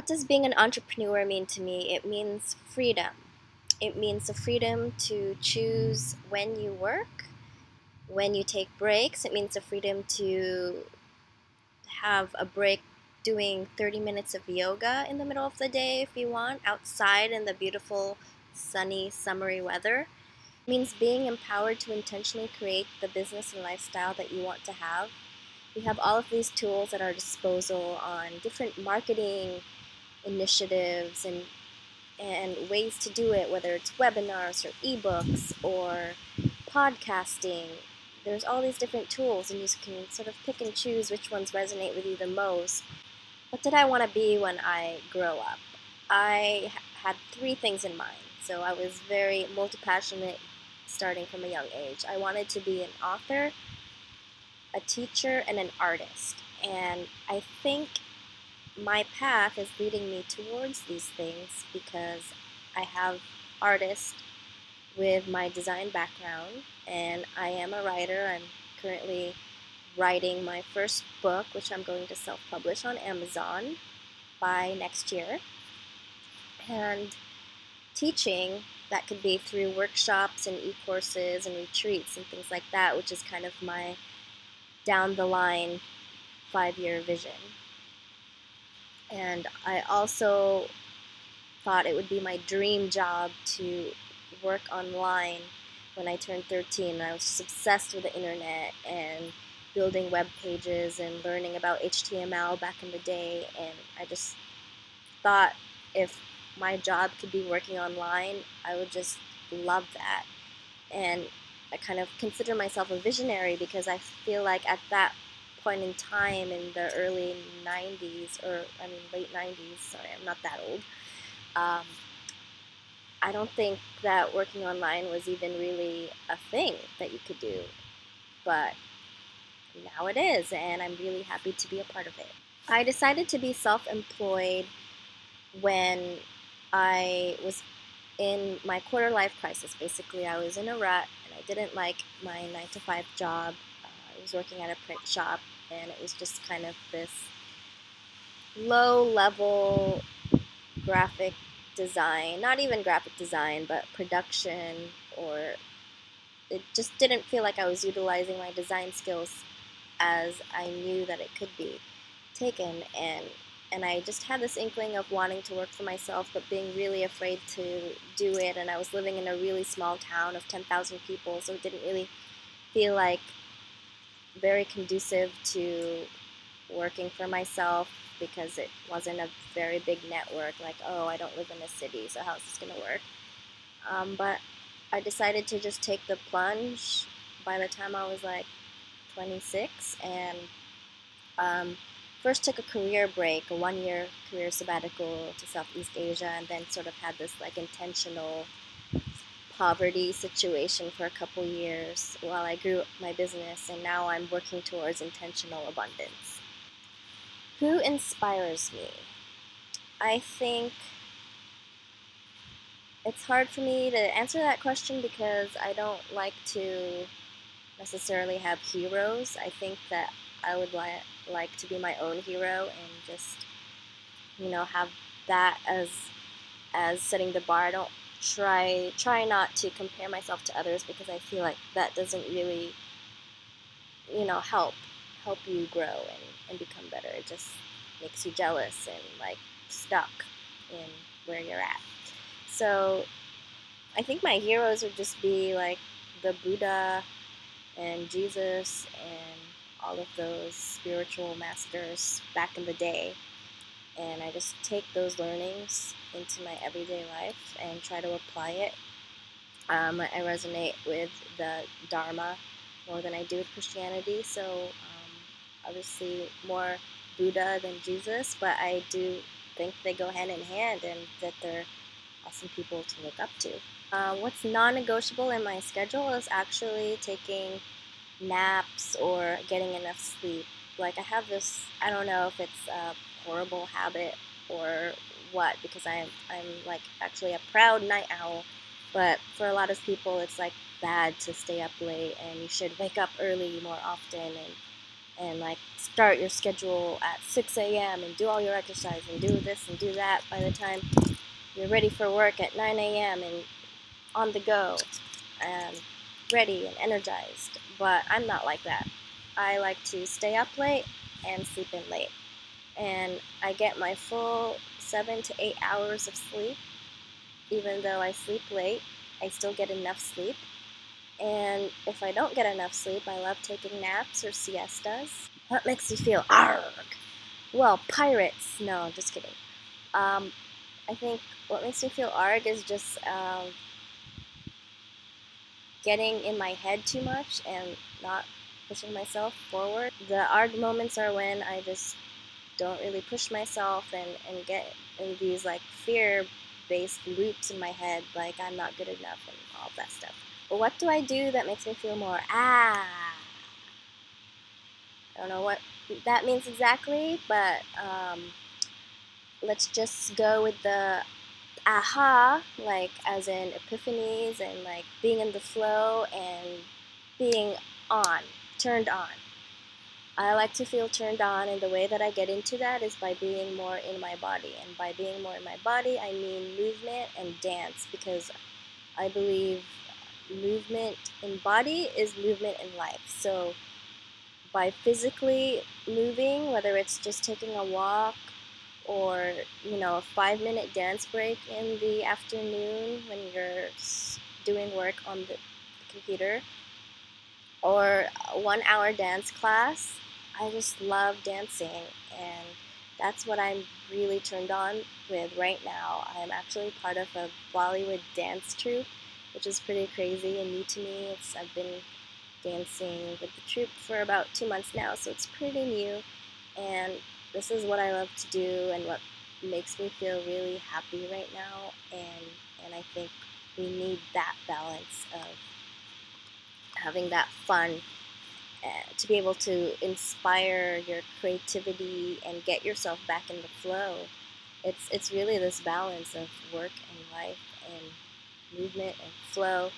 What does being an entrepreneur mean to me? It means freedom. It means the freedom to choose when you work, when you take breaks. It means the freedom to have a break doing 30 minutes of yoga in the middle of the day if you want, outside in the beautiful, sunny, summery weather. It means being empowered to intentionally create the business and lifestyle that you want to have. We have all of these tools at our disposal on different marketing initiatives and and ways to do it, whether it's webinars or ebooks or podcasting. There's all these different tools, and you can sort of pick and choose which ones resonate with you the most. What did I want to be when I grow up? I had three things in mind. So I was very multi passionate starting from a young age. I wanted to be an author, a teacher, and an artist. And I think my path is leading me towards these things because I have artists with my design background and I am a writer. I'm currently writing my first book, which I'm going to self publish on Amazon by next year. And teaching, that could be through workshops and e courses and retreats and things like that, which is kind of my down the line five year vision. And I also thought it would be my dream job to work online when I turned 13. I was just obsessed with the internet and building web pages and learning about HTML back in the day. And I just thought if my job could be working online, I would just love that. And I kind of consider myself a visionary because I feel like at that point in time in the early 90s, or I mean late 90s, sorry, I'm not that old, um, I don't think that working online was even really a thing that you could do. But now it is, and I'm really happy to be a part of it. I decided to be self employed when I was in my quarter life crisis. Basically, I was in a rut and I didn't like my nine to five job. Was working at a print shop, and it was just kind of this low level graphic design, not even graphic design, but production, or it just didn't feel like I was utilizing my design skills as I knew that it could be taken. And and I just had this inkling of wanting to work for myself, but being really afraid to do it. And I was living in a really small town of 10,000 people, so it didn't really feel like very conducive to working for myself because it wasn't a very big network. Like, oh, I don't live in a city, so how's this going to work? Um, but I decided to just take the plunge by the time I was like 26 and um, first took a career break, a one year career sabbatical to Southeast Asia, and then sort of had this like intentional poverty situation for a couple years while I grew my business, and now I'm working towards intentional abundance. Who inspires me? I think it's hard for me to answer that question because I don't like to necessarily have heroes. I think that I would li- like to be my own hero and just, you know, have that as as setting the bar. I don't try try not to compare myself to others because I feel like that doesn't really you know help help you grow and, and become better. It just makes you jealous and like stuck in where you're at. So I think my heroes would just be like the Buddha and Jesus and all of those spiritual masters back in the day and I just take those learnings into my everyday life and try to apply it. Um, I resonate with the Dharma more than I do with Christianity, so um, obviously more Buddha than Jesus, but I do think they go hand in hand and that they're awesome people to look up to. Uh, what's non negotiable in my schedule is actually taking naps or getting enough sleep. Like, I have this, I don't know if it's a horrible habit or what because I'm I'm like actually a proud night owl, but for a lot of people it's like bad to stay up late and you should wake up early more often and and like start your schedule at 6 a.m. and do all your exercise and do this and do that by the time you're ready for work at 9 a.m. and on the go and ready and energized. But I'm not like that. I like to stay up late and sleep in late. And I get my full seven to eight hours of sleep. Even though I sleep late, I still get enough sleep. And if I don't get enough sleep, I love taking naps or siestas. What makes me feel arg? Well, pirates. No, just kidding. Um, I think what makes me feel arg is just um, getting in my head too much and not pushing myself forward. The arg moments are when I just don't really push myself and, and get in these like fear based loops in my head, like I'm not good enough and all that stuff. But what do I do that makes me feel more ah? I don't know what that means exactly, but um, let's just go with the aha, like as in epiphanies and like being in the flow and being on, turned on. I like to feel turned on, and the way that I get into that is by being more in my body. And by being more in my body, I mean movement and dance because I believe movement in body is movement in life. So by physically moving, whether it's just taking a walk or you know a five minute dance break in the afternoon when you're doing work on the computer or one hour dance class i just love dancing and that's what i'm really turned on with right now. I'm actually part of a bollywood dance troupe which is pretty crazy and new to me. It's i've been dancing with the troupe for about two months now so it's pretty new and this is what I love to do and what makes me feel really happy right now and and I think we need that balance of having that fun to be able to inspire your creativity and get yourself back in the flow. It's it's really this balance of work and life and movement and flow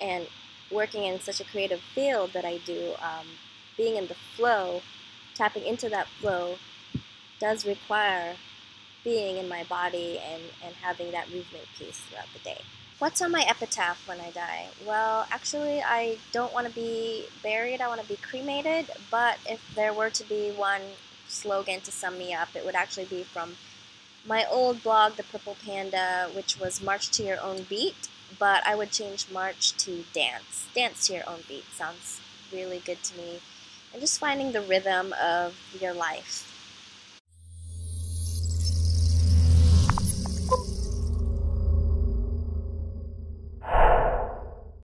and working in such a creative field that I do, um, being in the flow, tapping into that flow does require being in my body and, and having that movement piece throughout the day. What's on my epitaph when I die? Well, actually, I don't want to be buried, I want to be cremated, but if there were to be one slogan to sum me up, it would actually be from my old blog, The Purple Panda, which was March to Your Own Beat, but I would change March to Dance. Dance to Your Own Beat sounds really good to me. And just finding the rhythm of your life